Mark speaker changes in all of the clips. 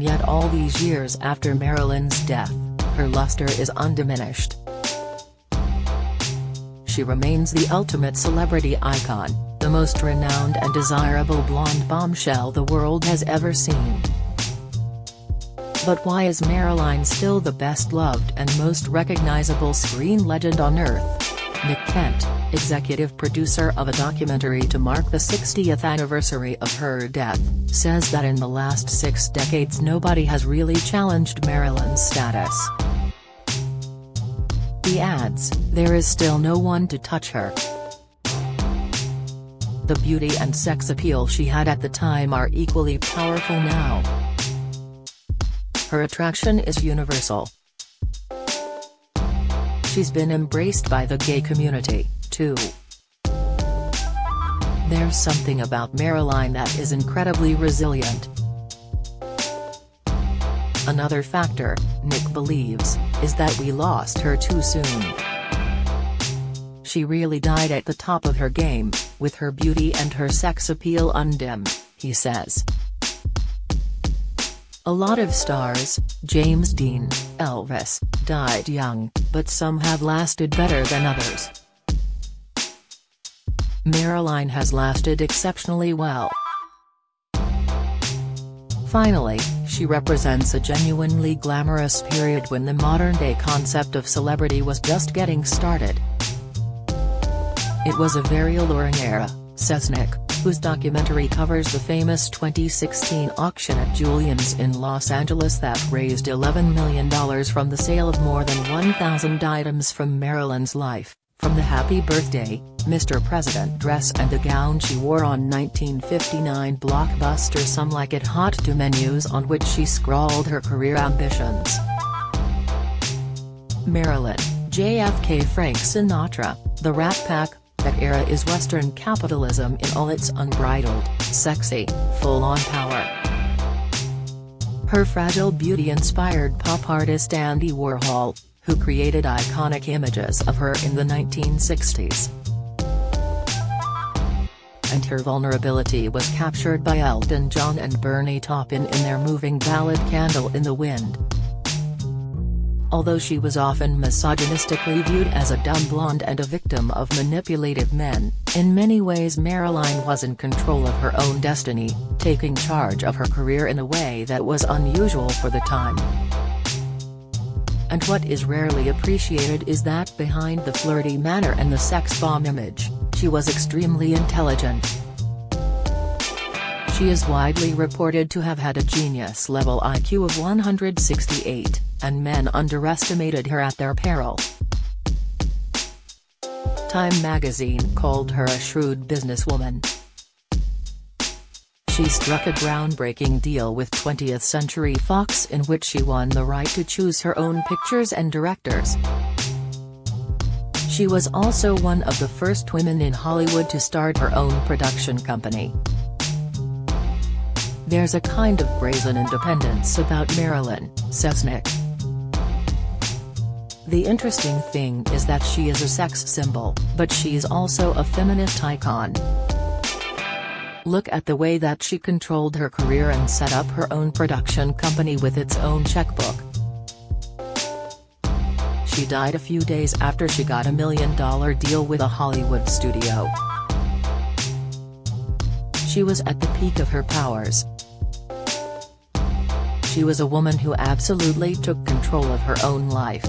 Speaker 1: And yet all these years after Marilyn's death, her luster is undiminished. She remains the ultimate celebrity icon, the most renowned and desirable blonde bombshell the world has ever seen. But why is Marilyn still the best loved and most recognizable screen legend on earth? Nick Kent, executive producer of a documentary to mark the 60th anniversary of her death, says that in the last six decades nobody has really challenged Marilyn's status. He adds, there is still no one to touch her. The beauty and sex appeal she had at the time are equally powerful now. Her attraction is universal. She's been embraced by the gay community, too. There's something about Marilyn that is incredibly resilient. Another factor, Nick believes, is that we lost her too soon. She really died at the top of her game, with her beauty and her sex appeal undimmed, he says. A lot of stars, James Dean, Elvis, died young, but some have lasted better than others. Marilyn has lasted exceptionally well. Finally, she represents a genuinely glamorous period when the modern-day concept of celebrity was just getting started. It was a very alluring era, says Nick whose documentary covers the famous 2016 auction at Julien's in Los Angeles that raised $11 million from the sale of more than 1,000 items from Marilyn's life, from the Happy Birthday, Mr. President dress and the gown she wore on 1959 blockbuster Some Like It Hot to menus on which she scrawled her career ambitions. Marilyn, JFK Frank Sinatra, The Rat Pack, that era is Western capitalism in all its unbridled, sexy, full-on power. Her fragile beauty inspired pop artist Andy Warhol, who created iconic images of her in the 1960s. And her vulnerability was captured by Elton John and Bernie Taupin in their moving ballad Candle in the Wind. Although she was often misogynistically viewed as a dumb blonde and a victim of manipulative men, in many ways Marilyn was in control of her own destiny, taking charge of her career in a way that was unusual for the time. And what is rarely appreciated is that behind the flirty manner and the sex bomb image, she was extremely intelligent. She is widely reported to have had a genius-level IQ of 168 and men underestimated her at their peril. Time magazine called her a shrewd businesswoman. She struck a groundbreaking deal with 20th Century Fox in which she won the right to choose her own pictures and directors. She was also one of the first women in Hollywood to start her own production company. There's a kind of brazen independence about Marilyn, says Nick. The interesting thing is that she is a sex symbol, but she's also a feminist icon. Look at the way that she controlled her career and set up her own production company with its own checkbook. She died a few days after she got a million dollar deal with a Hollywood studio. She was at the peak of her powers. She was a woman who absolutely took control of her own life.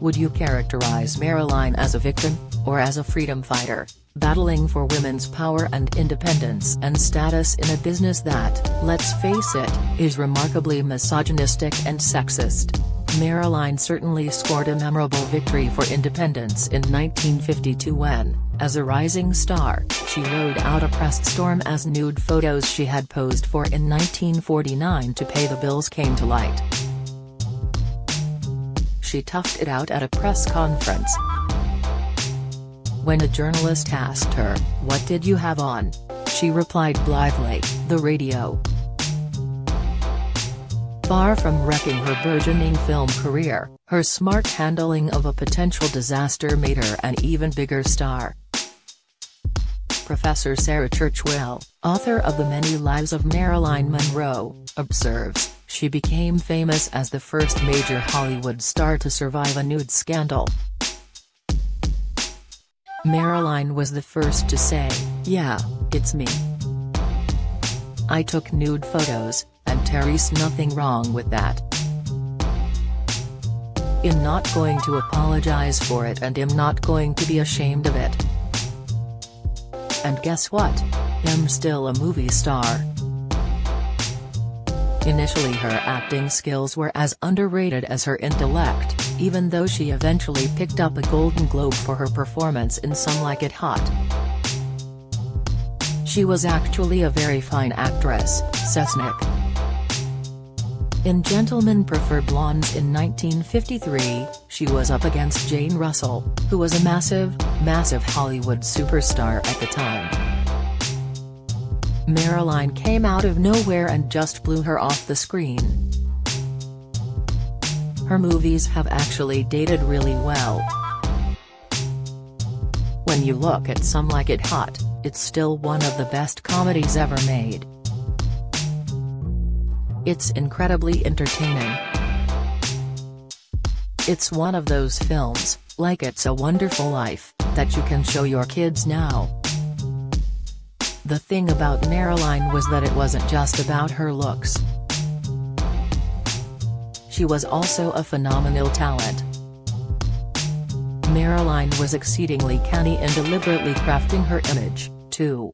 Speaker 1: Would you characterize Marilyn as a victim, or as a freedom fighter, battling for women's power and independence and status in a business that, let's face it, is remarkably misogynistic and sexist? Marilyn certainly scored a memorable victory for independence in 1952 when, as a rising star, she rode out a press storm as nude photos she had posed for in 1949 to pay the bills came to light she toughed it out at a press conference. When a journalist asked her, what did you have on? She replied blithely, the radio. Far from wrecking her burgeoning film career, her smart handling of a potential disaster made her an even bigger star. Professor Sarah Churchwell, author of The Many Lives of Marilyn Monroe, observes, she became famous as the first major Hollywood star to survive a nude scandal. Marilyn was the first to say, yeah, it's me. I took nude photos, Terry's nothing wrong with that. I'm not going to apologize for it and I'm not going to be ashamed of it. And guess what? I'm still a movie star. Initially her acting skills were as underrated as her intellect, even though she eventually picked up a Golden Globe for her performance in Some Like It Hot. She was actually a very fine actress, says Nick. In Gentlemen Prefer Blondes in 1953, she was up against Jane Russell, who was a massive, massive Hollywood superstar at the time. Marilyn came out of nowhere and just blew her off the screen. Her movies have actually dated really well. When you look at Some Like It Hot, it's still one of the best comedies ever made. It's incredibly entertaining. It's one of those films, like It's a Wonderful Life, that you can show your kids now. The thing about Marilyn was that it wasn't just about her looks. She was also a phenomenal talent. Marilyn was exceedingly canny in deliberately crafting her image, too.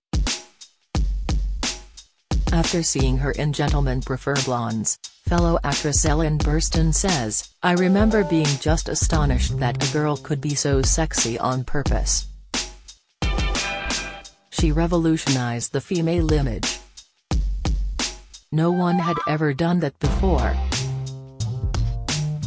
Speaker 1: After seeing her in Gentlemen Prefer Blondes, fellow actress Ellen Burstyn says, I remember being just astonished that a girl could be so sexy on purpose. She revolutionized the female image. No one had ever done that before.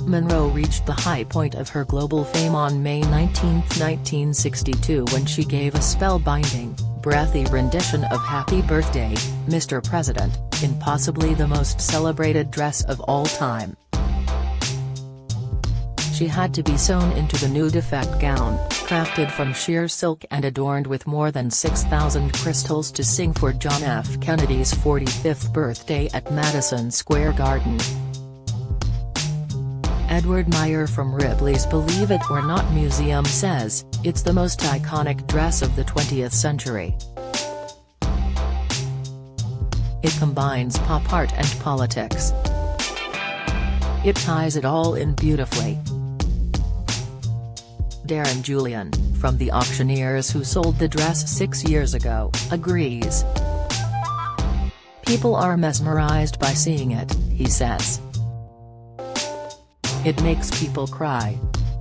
Speaker 1: Monroe reached the high point of her global fame on May 19, 1962 when she gave a spellbinding, breathy rendition of Happy Birthday, Mr. President, in possibly the most celebrated dress of all time. She had to be sewn into the nude effect gown, crafted from sheer silk and adorned with more than 6,000 crystals to sing for John F. Kennedy's 45th birthday at Madison Square Garden. Edward Meyer from Ripley's Believe It or Not Museum says, it's the most iconic dress of the 20th century. It combines pop art and politics. It ties it all in beautifully. Darren Julien, from the auctioneers who sold the dress six years ago, agrees. People are mesmerized by seeing it, he says. It makes people cry.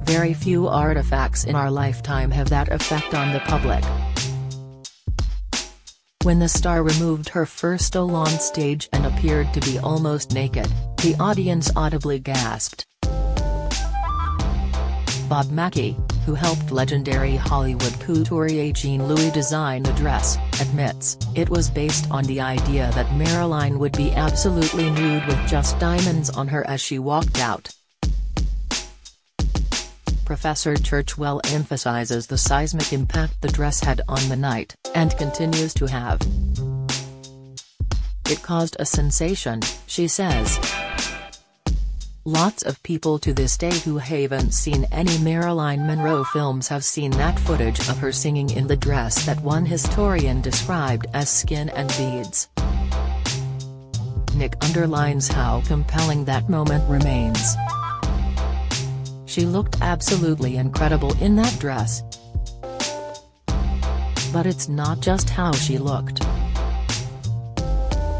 Speaker 1: Very few artifacts in our lifetime have that effect on the public. When the star removed her first stole on stage and appeared to be almost naked, the audience audibly gasped. Bob Mackie, who helped legendary Hollywood couturier Jean Louis design the dress, admits, it was based on the idea that Marilyn would be absolutely nude with just diamonds on her as she walked out. Professor Churchwell emphasizes the seismic impact the dress had on the night, and continues to have. It caused a sensation, she says. Lots of people to this day who haven't seen any Marilyn Monroe films have seen that footage of her singing in the dress that one historian described as skin and beads. Nick underlines how compelling that moment remains. She looked absolutely incredible in that dress. But it's not just how she looked.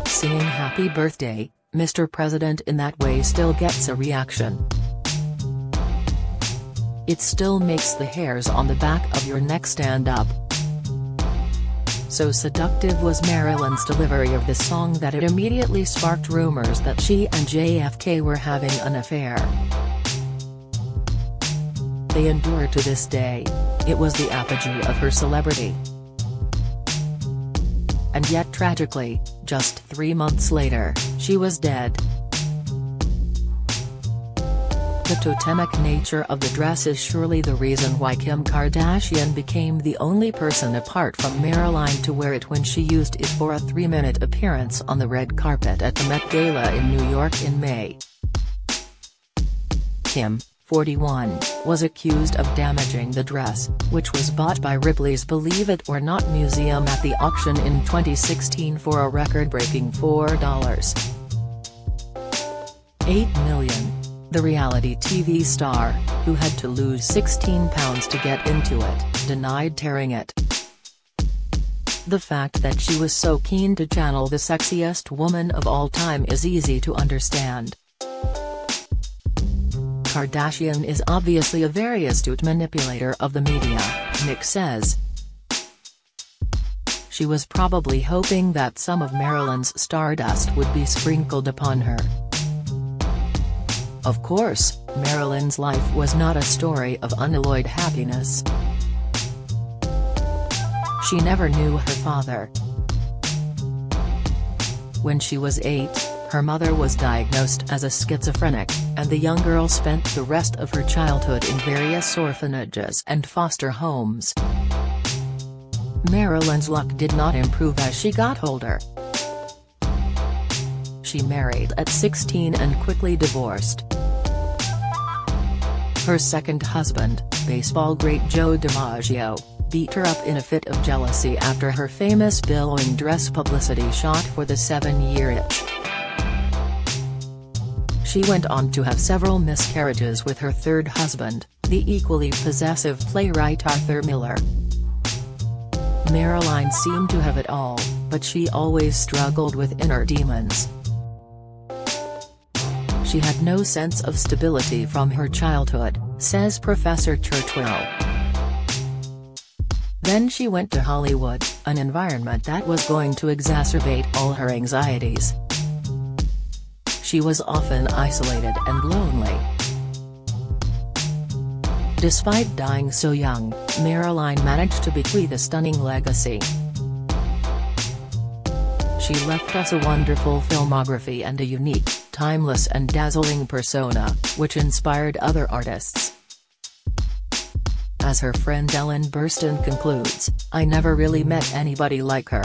Speaker 1: Singing Happy Birthday, Mr. President in that way still gets a reaction. It still makes the hairs on the back of your neck stand up. So seductive was Marilyn's delivery of the song that it immediately sparked rumors that she and JFK were having an affair they endure to this day. It was the apogee of her celebrity. And yet tragically, just three months later, she was dead. The totemic nature of the dress is surely the reason why Kim Kardashian became the only person apart from Marilyn to wear it when she used it for a three-minute appearance on the red carpet at the Met Gala in New York in May. Kim, 41, was accused of damaging the dress, which was bought by Ripley's Believe It or Not museum at the auction in 2016 for a record-breaking $4.8 million. The reality TV star, who had to lose 16 pounds to get into it, denied tearing it. The fact that she was so keen to channel the sexiest woman of all time is easy to understand. Kardashian is obviously a very astute manipulator of the media, Nick says. She was probably hoping that some of Marilyn's stardust would be sprinkled upon her. Of course, Marilyn's life was not a story of unalloyed happiness. She never knew her father. When she was eight, her mother was diagnosed as a schizophrenic, and the young girl spent the rest of her childhood in various orphanages and foster homes. Marilyn's luck did not improve as she got older. She married at 16 and quickly divorced. Her second husband, baseball great Joe DiMaggio, beat her up in a fit of jealousy after her famous billowing dress publicity shot for the seven-year itch. She went on to have several miscarriages with her third husband, the equally possessive playwright Arthur Miller. Marilyn seemed to have it all, but she always struggled with inner demons she had no sense of stability from her childhood, says Professor Churchwell. Then she went to Hollywood, an environment that was going to exacerbate all her anxieties. She was often isolated and lonely. Despite dying so young, Marilyn managed to bequeath a stunning legacy. She left us a wonderful filmography and a unique, timeless and dazzling persona, which inspired other artists. As her friend Ellen Burstyn concludes, I never really met anybody like her.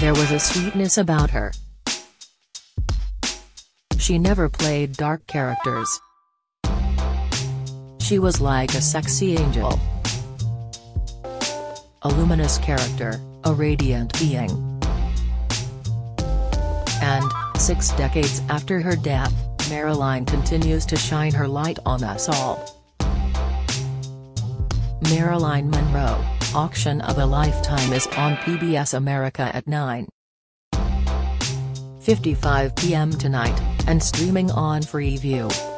Speaker 1: There was a sweetness about her. She never played dark characters. She was like a sexy angel. A luminous character, a radiant being and, six decades after her death, Marilyn continues to shine her light on us all. Marilyn Monroe, Auction of a Lifetime is on PBS America at 9.55 p.m. tonight, and streaming on Freeview.